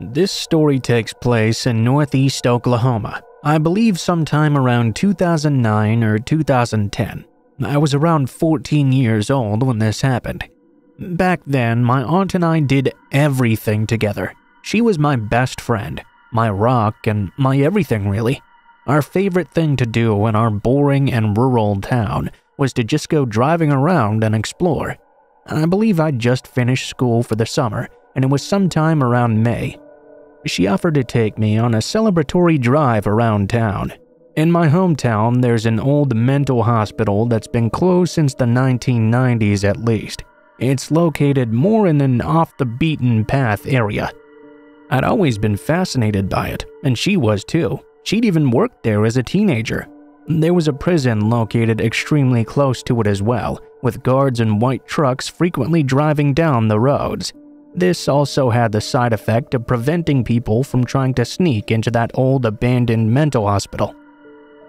This story takes place in northeast Oklahoma. I believe sometime around 2009 or 2010. I was around 14 years old when this happened. Back then, my aunt and I did everything together. She was my best friend, my rock, and my everything, really. Our favorite thing to do in our boring and rural town was to just go driving around and explore. I believe I'd just finished school for the summer, and it was sometime around May. She offered to take me on a celebratory drive around town. In my hometown, there's an old mental hospital that's been closed since the 1990s at least. It's located more in an off the beaten path area. I'd always been fascinated by it, and she was too. She'd even worked there as a teenager. There was a prison located extremely close to it as well, with guards in white trucks frequently driving down the roads. This also had the side effect of preventing people from trying to sneak into that old abandoned mental hospital.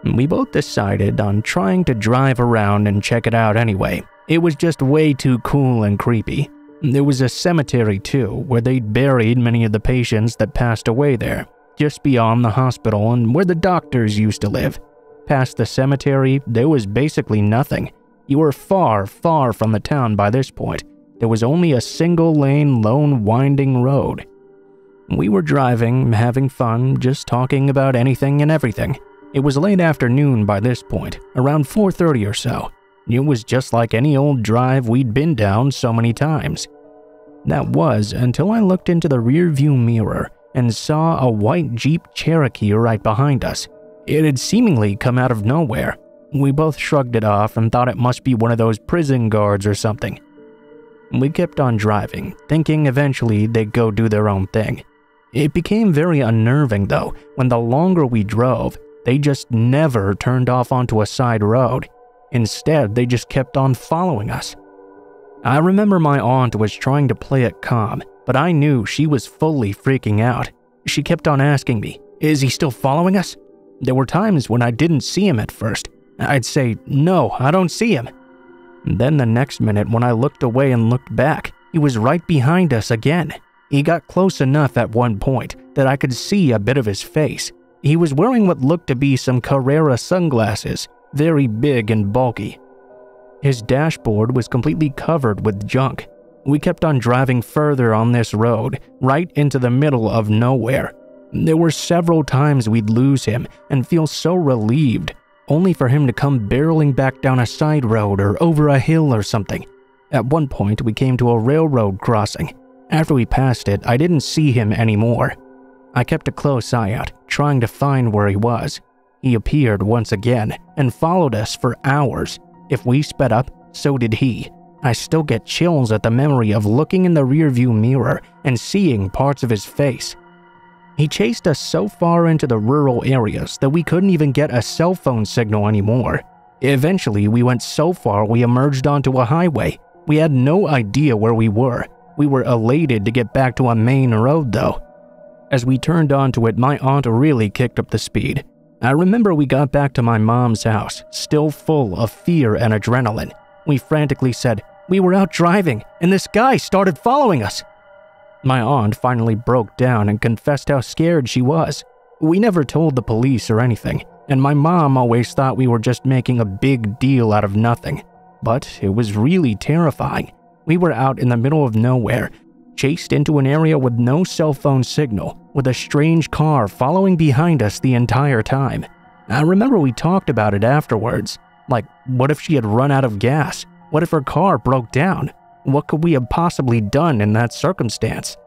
We both decided on trying to drive around and check it out anyway. It was just way too cool and creepy. There was a cemetery too, where they'd buried many of the patients that passed away there, just beyond the hospital and where the doctors used to live. Past the cemetery, there was basically nothing. You were far, far from the town by this point, there was only a single lane, lone, winding road. We were driving, having fun, just talking about anything and everything. It was late afternoon by this point, around 4:30 or so. It was just like any old drive we'd been down so many times. That was until I looked into the rearview mirror and saw a white Jeep Cherokee right behind us. It had seemingly come out of nowhere. We both shrugged it off and thought it must be one of those prison guards or something. We kept on driving, thinking eventually they'd go do their own thing. It became very unnerving though, when the longer we drove, they just never turned off onto a side road. Instead, they just kept on following us. I remember my aunt was trying to play it calm, but I knew she was fully freaking out. She kept on asking me, Is he still following us? There were times when I didn't see him at first. I'd say, No, I don't see him. Then the next minute, when I looked away and looked back, he was right behind us again. He got close enough at one point that I could see a bit of his face. He was wearing what looked to be some Carrera sunglasses, very big and bulky. His dashboard was completely covered with junk. We kept on driving further on this road, right into the middle of nowhere. There were several times we'd lose him and feel so relieved only for him to come barreling back down a side road or over a hill or something. At one point, we came to a railroad crossing. After we passed it, I didn't see him anymore. I kept a close eye out, trying to find where he was. He appeared once again and followed us for hours. If we sped up, so did he. I still get chills at the memory of looking in the rearview mirror and seeing parts of his face. He chased us so far into the rural areas that we couldn't even get a cell phone signal anymore. Eventually, we went so far we emerged onto a highway. We had no idea where we were. We were elated to get back to a main road, though. As we turned onto it, my aunt really kicked up the speed. I remember we got back to my mom's house, still full of fear and adrenaline. We frantically said, We were out driving, and this guy started following us. My aunt finally broke down and confessed how scared she was. We never told the police or anything, and my mom always thought we were just making a big deal out of nothing. But it was really terrifying. We were out in the middle of nowhere, chased into an area with no cell phone signal, with a strange car following behind us the entire time. I remember we talked about it afterwards. Like, what if she had run out of gas? What if her car broke down? What could we have possibly done in that circumstance?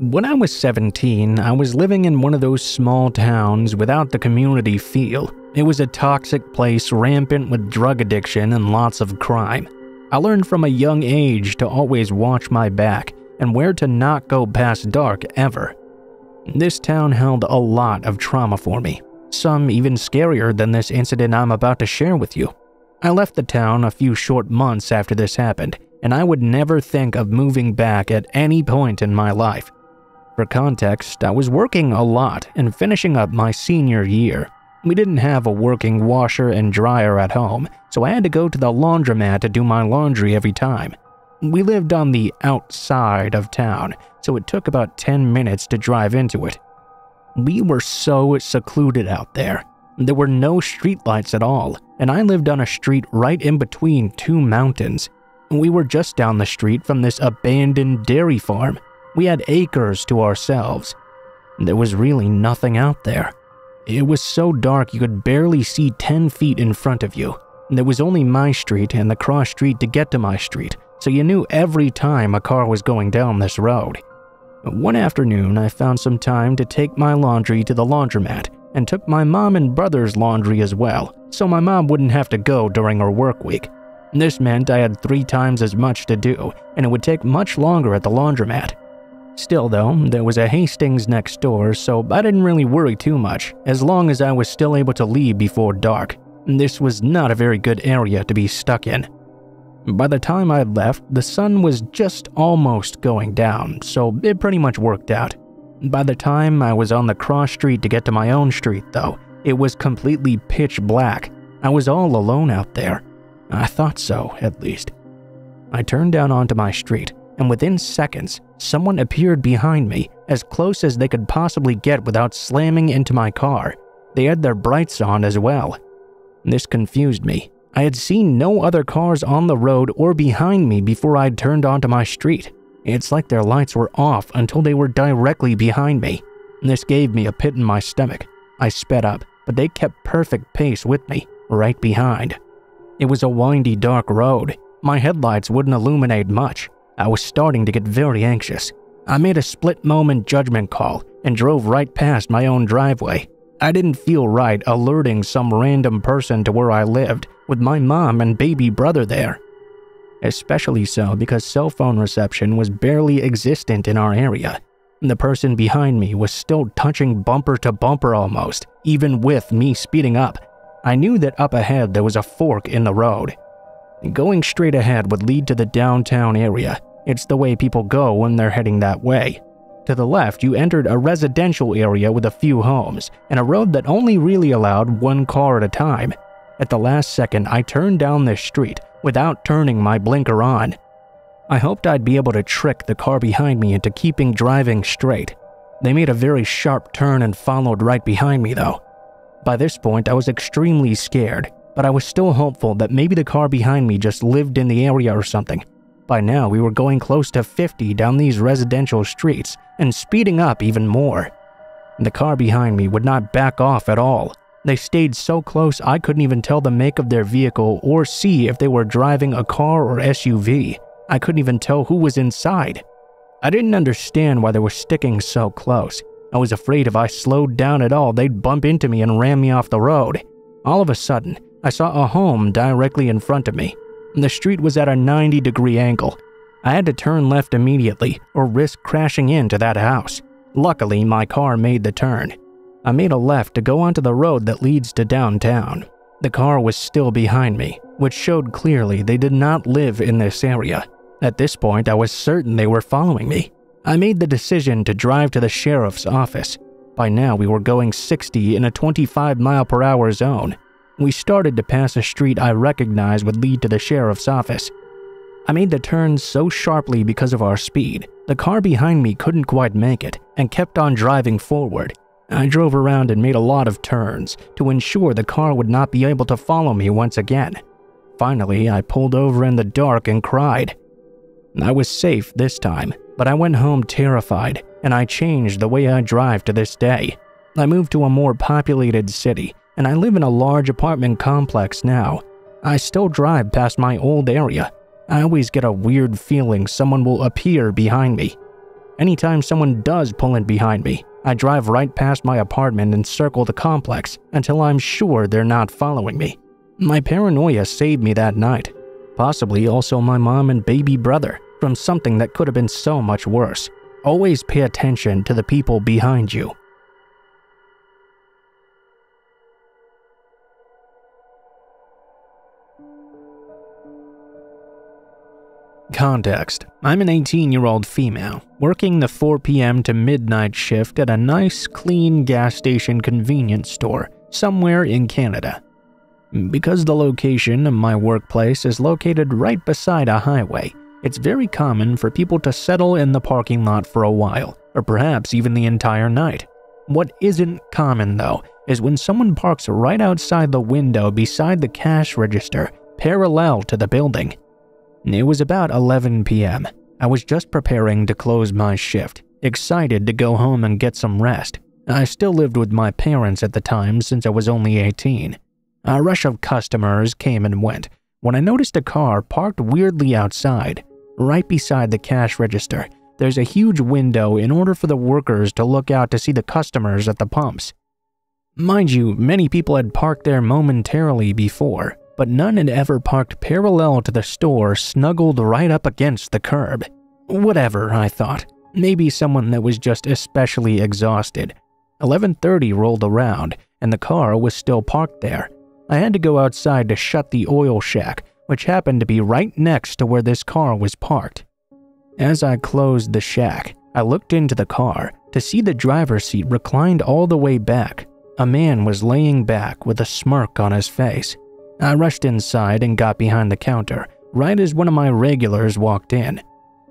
When I was 17, I was living in one of those small towns without the community feel. It was a toxic place rampant with drug addiction and lots of crime. I learned from a young age to always watch my back and where to not go past dark ever. This town held a lot of trauma for me, some even scarier than this incident I'm about to share with you. I left the town a few short months after this happened, and I would never think of moving back at any point in my life. For context, I was working a lot and finishing up my senior year. We didn't have a working washer and dryer at home, so I had to go to the laundromat to do my laundry every time. We lived on the outside of town, so it took about 10 minutes to drive into it. We were so secluded out there. There were no streetlights at all, and I lived on a street right in between two mountains. We were just down the street from this abandoned dairy farm. We had acres to ourselves. There was really nothing out there. It was so dark you could barely see 10 feet in front of you. There was only my street and the cross street to get to my street, so you knew every time a car was going down this road. One afternoon, I found some time to take my laundry to the laundromat and took my mom and brother's laundry as well, so my mom wouldn't have to go during her work week. This meant I had three times as much to do, and it would take much longer at the laundromat. Still, though, there was a Hastings next door, so I didn't really worry too much, as long as I was still able to leave before dark. This was not a very good area to be stuck in. By the time I left, the sun was just almost going down, so it pretty much worked out. By the time I was on the cross street to get to my own street, though, it was completely pitch black. I was all alone out there. I thought so, at least. I turned down onto my street, and within seconds, someone appeared behind me, as close as they could possibly get without slamming into my car. They had their brights on as well. This confused me. I had seen no other cars on the road or behind me before I'd turned onto my street. It's like their lights were off until they were directly behind me. This gave me a pit in my stomach. I sped up, but they kept perfect pace with me, right behind. It was a windy, dark road. My headlights wouldn't illuminate much, I was starting to get very anxious. I made a split moment judgment call and drove right past my own driveway. I didn't feel right alerting some random person to where I lived with my mom and baby brother there. Especially so because cell phone reception was barely existent in our area. The person behind me was still touching bumper to bumper almost, even with me speeding up. I knew that up ahead there was a fork in the road. Going straight ahead would lead to the downtown area, it's the way people go when they're heading that way. To the left, you entered a residential area with a few homes, and a road that only really allowed one car at a time. At the last second, I turned down this street without turning my blinker on. I hoped I'd be able to trick the car behind me into keeping driving straight. They made a very sharp turn and followed right behind me, though. By this point, I was extremely scared, but I was still hopeful that maybe the car behind me just lived in the area or something, by now, we were going close to 50 down these residential streets and speeding up even more. The car behind me would not back off at all. They stayed so close I couldn't even tell the make of their vehicle or see if they were driving a car or SUV. I couldn't even tell who was inside. I didn't understand why they were sticking so close. I was afraid if I slowed down at all, they'd bump into me and ram me off the road. All of a sudden, I saw a home directly in front of me. The street was at a 90 degree angle. I had to turn left immediately or risk crashing into that house. Luckily, my car made the turn. I made a left to go onto the road that leads to downtown. The car was still behind me, which showed clearly they did not live in this area. At this point, I was certain they were following me. I made the decision to drive to the sheriff's office. By now, we were going 60 in a 25 mile per hour zone. We started to pass a street I recognized would lead to the sheriff's office. I made the turn so sharply because of our speed, the car behind me couldn't quite make it and kept on driving forward. I drove around and made a lot of turns to ensure the car would not be able to follow me once again. Finally, I pulled over in the dark and cried. I was safe this time, but I went home terrified and I changed the way I drive to this day. I moved to a more populated city and I live in a large apartment complex now. I still drive past my old area. I always get a weird feeling someone will appear behind me. Anytime someone does pull in behind me, I drive right past my apartment and circle the complex until I'm sure they're not following me. My paranoia saved me that night. Possibly also my mom and baby brother from something that could have been so much worse. Always pay attention to the people behind you. Context I'm an 18 year old female, working the 4 p.m. to midnight shift at a nice, clean gas station convenience store somewhere in Canada. Because the location of my workplace is located right beside a highway, it's very common for people to settle in the parking lot for a while, or perhaps even the entire night. What isn't common, though, is when someone parks right outside the window beside the cash register, parallel to the building. It was about 11 p.m. I was just preparing to close my shift, excited to go home and get some rest. I still lived with my parents at the time since I was only 18. A rush of customers came and went when I noticed a car parked weirdly outside. Right beside the cash register, there's a huge window in order for the workers to look out to see the customers at the pumps. Mind you, many people had parked there momentarily before, but none had ever parked parallel to the store snuggled right up against the curb. Whatever, I thought. Maybe someone that was just especially exhausted. 11:30 rolled around and the car was still parked there. I had to go outside to shut the oil shack, which happened to be right next to where this car was parked. As I closed the shack, I looked into the car to see the driver's seat reclined all the way back. A man was laying back with a smirk on his face. I rushed inside and got behind the counter, right as one of my regulars walked in.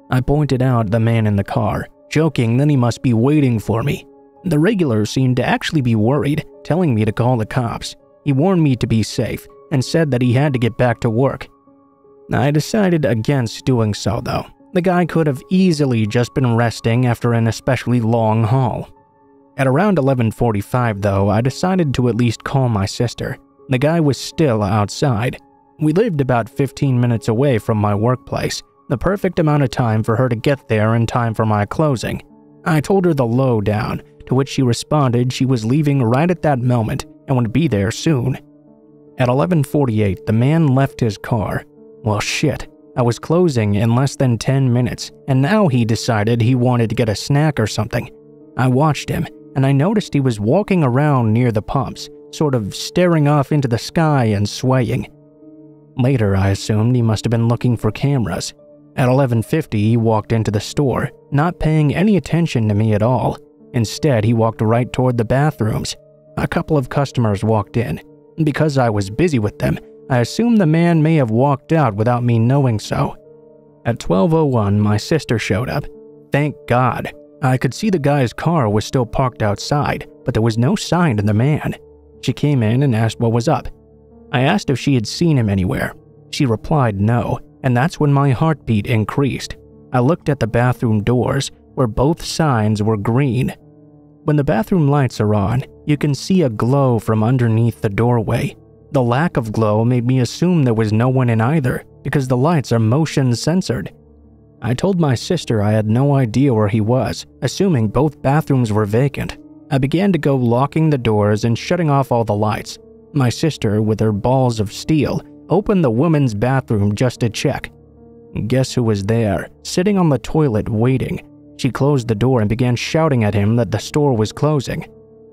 I pointed out the man in the car, joking that he must be waiting for me. The regular seemed to actually be worried, telling me to call the cops. He warned me to be safe and said that he had to get back to work. I decided against doing so though. The guy could have easily just been resting after an especially long haul. At around 11:45 though, I decided to at least call my sister. The guy was still outside. We lived about 15 minutes away from my workplace, the perfect amount of time for her to get there in time for my closing. I told her the lowdown, to which she responded she was leaving right at that moment and would be there soon. At 11:48, the man left his car. Well, shit. I was closing in less than 10 minutes, and now he decided he wanted to get a snack or something. I watched him, and I noticed he was walking around near the pumps, sort of staring off into the sky and swaying. Later, I assumed he must have been looking for cameras. At 11:50, he walked into the store, not paying any attention to me at all. Instead, he walked right toward the bathrooms. A couple of customers walked in. Because I was busy with them, I assumed the man may have walked out without me knowing so. At 12:01, my sister showed up. Thank God. I could see the guy's car was still parked outside, but there was no sign of the man. She came in and asked what was up. I asked if she had seen him anywhere. She replied no, and that's when my heartbeat increased. I looked at the bathroom doors, where both signs were green. When the bathroom lights are on, you can see a glow from underneath the doorway. The lack of glow made me assume there was no one in either, because the lights are motion censored. I told my sister I had no idea where he was, assuming both bathrooms were vacant. I began to go locking the doors and shutting off all the lights. My sister, with her balls of steel, opened the woman's bathroom just to check. Guess who was there, sitting on the toilet waiting, she closed the door and began shouting at him that the store was closing.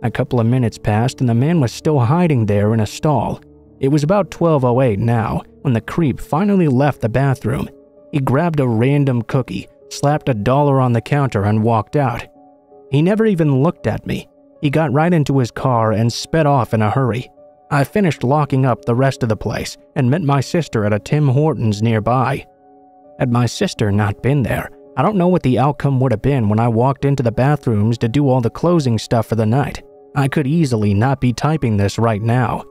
A couple of minutes passed and the man was still hiding there in a stall. It was about 12:08 now when the creep finally left the bathroom. He grabbed a random cookie, slapped a dollar on the counter and walked out. He never even looked at me. He got right into his car and sped off in a hurry. I finished locking up the rest of the place and met my sister at a Tim Hortons nearby. Had my sister not been there, I don't know what the outcome would have been when I walked into the bathrooms to do all the closing stuff for the night. I could easily not be typing this right now.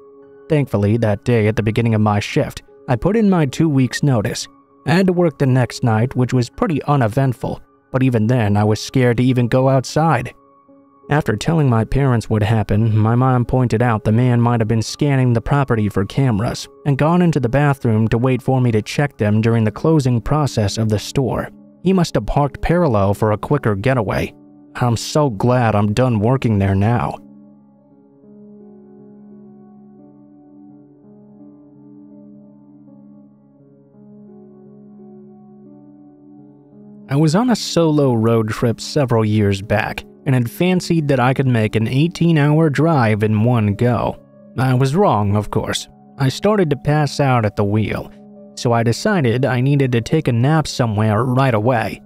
Thankfully, that day at the beginning of my shift, I put in my two weeks' notice. I had to work the next night, which was pretty uneventful, but even then, I was scared to even go outside. After telling my parents what happened, my mom pointed out the man might have been scanning the property for cameras and gone into the bathroom to wait for me to check them during the closing process of the store. He must have parked parallel for a quicker getaway. I'm so glad I'm done working there now. I was on a solo road trip several years back and had fancied that I could make an 18 hour drive in one go. I was wrong, of course. I started to pass out at the wheel so I decided I needed to take a nap somewhere right away.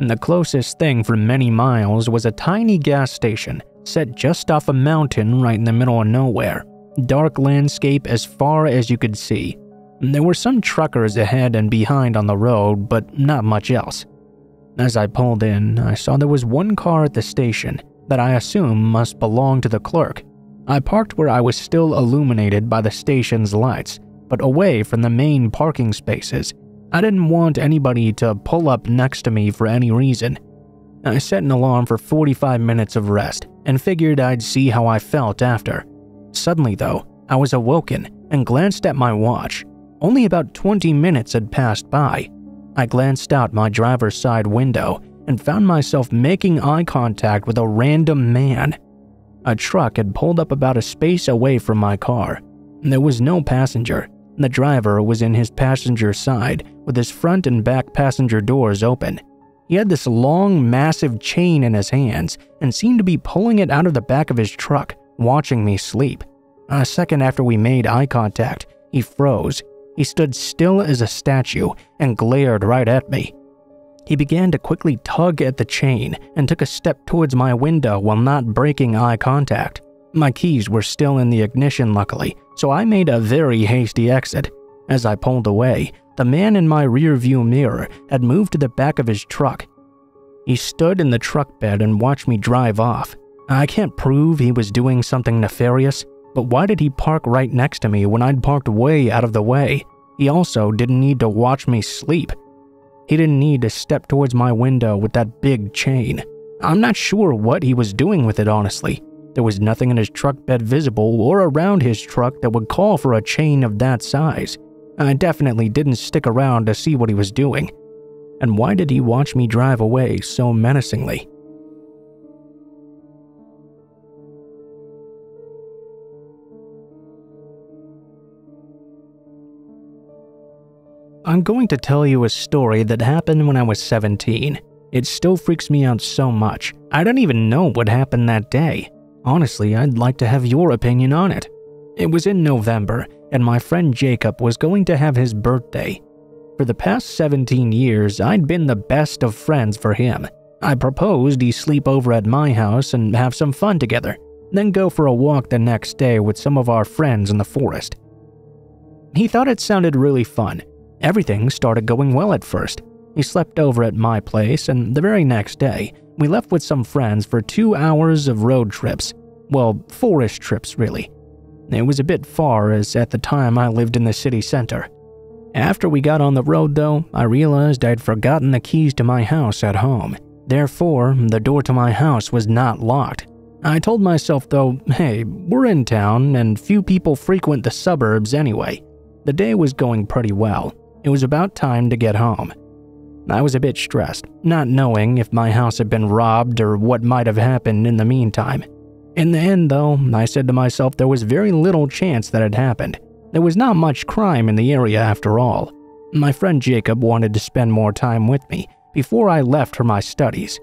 The closest thing for many miles was a tiny gas station set just off a mountain right in the middle of nowhere. Dark landscape as far as you could see. There were some truckers ahead and behind on the road, but not much else. As I pulled in, I saw there was one car at the station that I assume must belong to the clerk. I parked where I was still illuminated by the station's lights, but away from the main parking spaces. I didn't want anybody to pull up next to me for any reason. I set an alarm for 45 minutes of rest and figured I'd see how I felt after. Suddenly, though, I was awoken and glanced at my watch. Only about 20 minutes had passed by. I glanced out my driver's side window and found myself making eye contact with a random man. A truck had pulled up about a space away from my car. There was no passenger. The driver was in his passenger side with his front and back passenger doors open. He had this long, massive chain in his hands and seemed to be pulling it out of the back of his truck, watching me sleep. A second after we made eye contact, he froze. He stood still as a statue and glared right at me. He began to quickly tug at the chain and took a step towards my window while not breaking eye contact. My keys were still in the ignition, luckily, so I made a very hasty exit. As I pulled away, the man in my rearview mirror had moved to the back of his truck. He stood in the truck bed and watched me drive off. I can't prove he was doing something nefarious, but why did he park right next to me when I'd parked way out of the way? He also didn't need to watch me sleep. He didn't need to step towards my window with that big chain. I'm not sure what he was doing with it, honestly. There was nothing in his truck bed visible or around his truck that would call for a chain of that size. I definitely didn't stick around to see what he was doing. And why did he watch me drive away so menacingly? I'm going to tell you a story that happened when I was 17. It still freaks me out so much. I don't even know what happened that day. Honestly, I'd like to have your opinion on it. It was in November, and my friend Jacob was going to have his birthday. For the past 17 years, I'd been the best of friends for him. I proposed he sleep over at my house and have some fun together, then go for a walk the next day with some of our friends in the forest. He thought it sounded really fun, Everything started going well at first. He slept over at my place, and the very next day, we left with some friends for two hours of road trips. Well, fourish trips, really. It was a bit far, as at the time I lived in the city center. After we got on the road, though, I realized I'd forgotten the keys to my house at home. Therefore, the door to my house was not locked. I told myself, though, hey, we're in town and few people frequent the suburbs anyway. The day was going pretty well. It was about time to get home. I was a bit stressed, not knowing if my house had been robbed or what might have happened in the meantime. In the end, though, I said to myself there was very little chance that had happened. There was not much crime in the area after all. My friend Jacob wanted to spend more time with me before I left for my studies.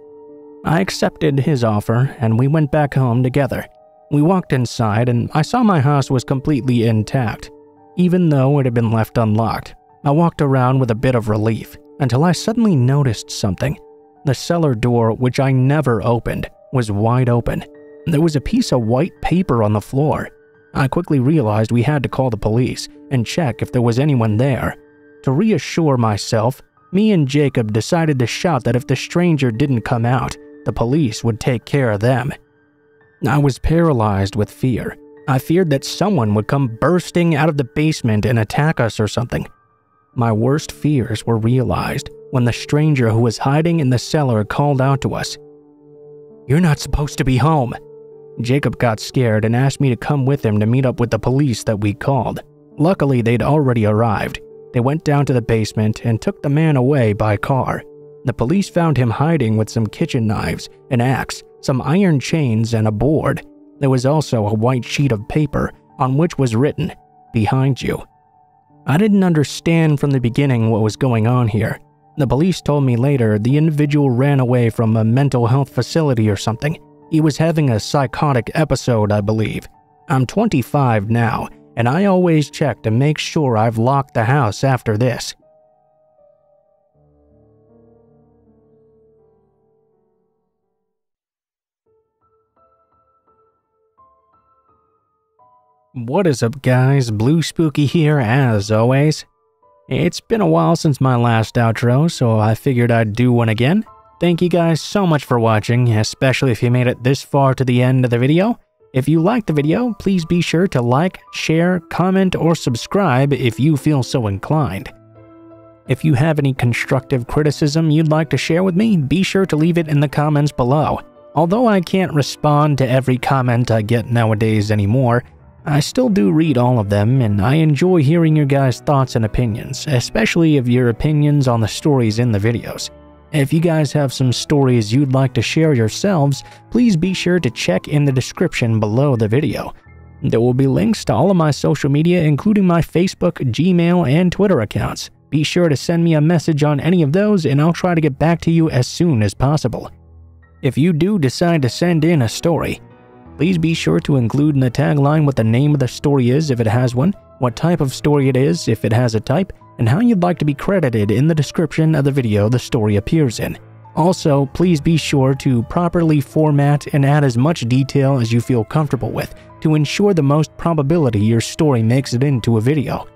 I accepted his offer and we went back home together. We walked inside and I saw my house was completely intact, even though it had been left unlocked I walked around with a bit of relief until I suddenly noticed something. The cellar door, which I never opened, was wide open. There was a piece of white paper on the floor. I quickly realized we had to call the police and check if there was anyone there. To reassure myself, me and Jacob decided to shout that if the stranger didn't come out, the police would take care of them. I was paralyzed with fear. I feared that someone would come bursting out of the basement and attack us or something. My worst fears were realized when the stranger who was hiding in the cellar called out to us, You're not supposed to be home. Jacob got scared and asked me to come with him to meet up with the police that we called. Luckily, they'd already arrived. They went down to the basement and took the man away by car. The police found him hiding with some kitchen knives, an axe, some iron chains, and a board. There was also a white sheet of paper on which was written, Behind you. I didn't understand from the beginning what was going on here. The police told me later the individual ran away from a mental health facility or something. He was having a psychotic episode, I believe. I'm 25 now, and I always check to make sure I've locked the house after this. What is up, guys? Blue Spooky here, as always. It's been a while since my last outro, so I figured I'd do one again. Thank you guys so much for watching, especially if you made it this far to the end of the video. If you liked the video, please be sure to like, share, comment, or subscribe if you feel so inclined. If you have any constructive criticism you'd like to share with me, be sure to leave it in the comments below. Although I can't respond to every comment I get nowadays anymore, I still do read all of them and I enjoy hearing your guys' thoughts and opinions, especially of your opinions on the stories in the videos. If you guys have some stories you'd like to share yourselves, please be sure to check in the description below the video. There will be links to all of my social media, including my Facebook, Gmail, and Twitter accounts. Be sure to send me a message on any of those, and I'll try to get back to you as soon as possible. If you do decide to send in a story, please be sure to include in the tagline what the name of the story is if it has one, what type of story it is if it has a type, and how you'd like to be credited in the description of the video the story appears in. Also, please be sure to properly format and add as much detail as you feel comfortable with to ensure the most probability your story makes it into a video.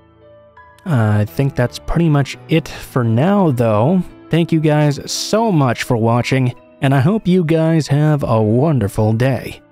Uh, I think that's pretty much it for now, though. Thank you guys so much for watching, and I hope you guys have a wonderful day.